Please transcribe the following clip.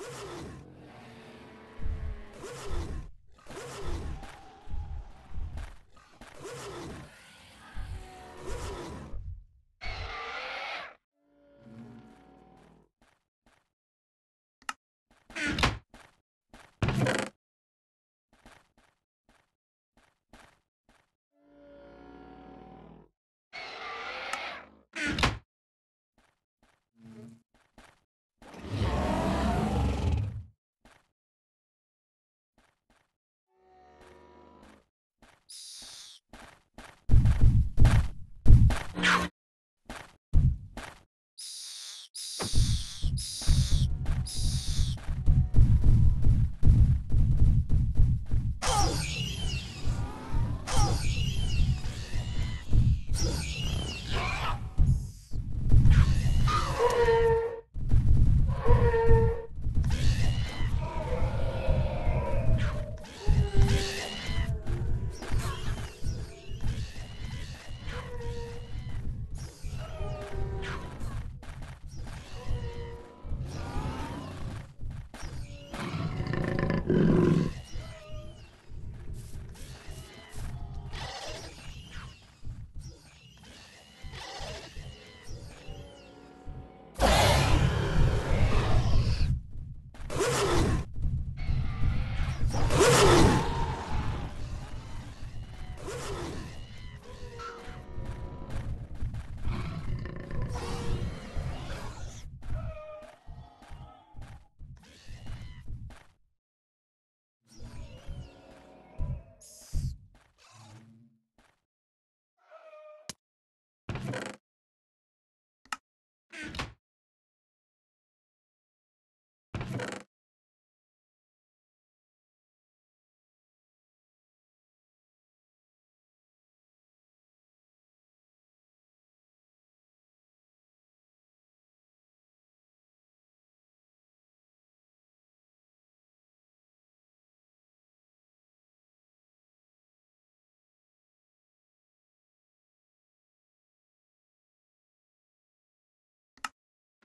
Woohoo! You